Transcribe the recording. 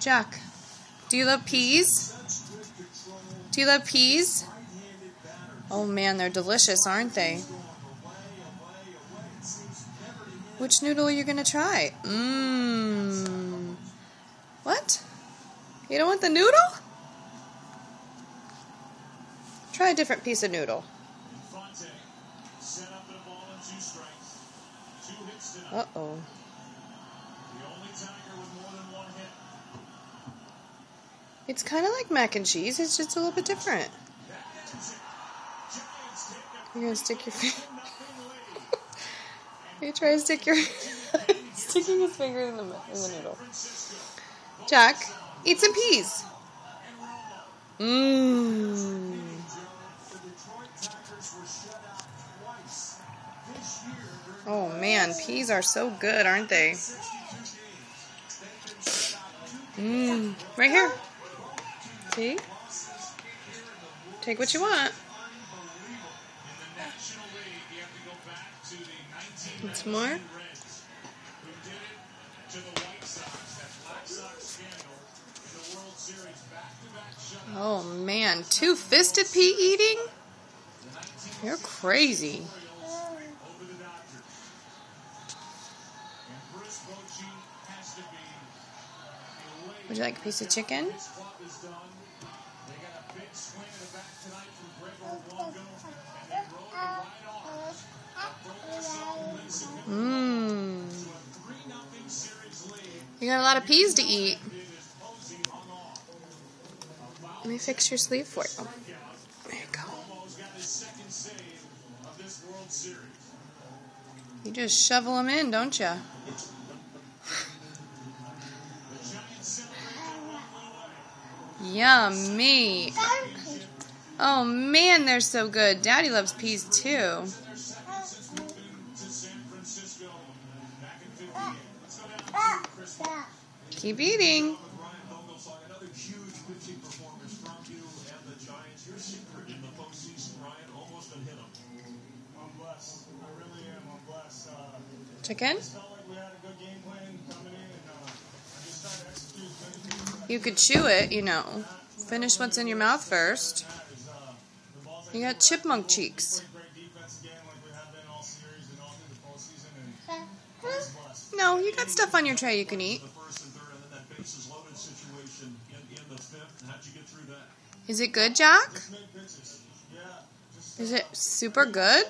Jack, do you love peas? Do you love peas? Oh man, they're delicious, aren't they? Which noodle are you going to try? Mmm. What? You don't want the noodle? Try a different piece of noodle. Uh oh. It's kind of like mac and cheese, it's just a little bit different. You're gonna stick your finger. you try to stick your sticking his finger in the in the noodle. Jack, eat some peas. Mmm. Oh man, peas are so good, aren't they? Mmm. Right here. See? Take what you want. What's more? Oh man, two fisted pea eating? You're crazy. Would you like a piece of chicken? Mmm. You got a lot of peas to eat. Let me fix your sleeve for you. There you go. You just shovel them in, don't you? Yummy. Oh man, they're so good. Daddy loves peas too. Keep eating. Chicken? You could chew it, you know. Finish what's in your mouth first. You got chipmunk cheeks. No, you got stuff on your tray you can eat. Is it good, Jack? Is it super good?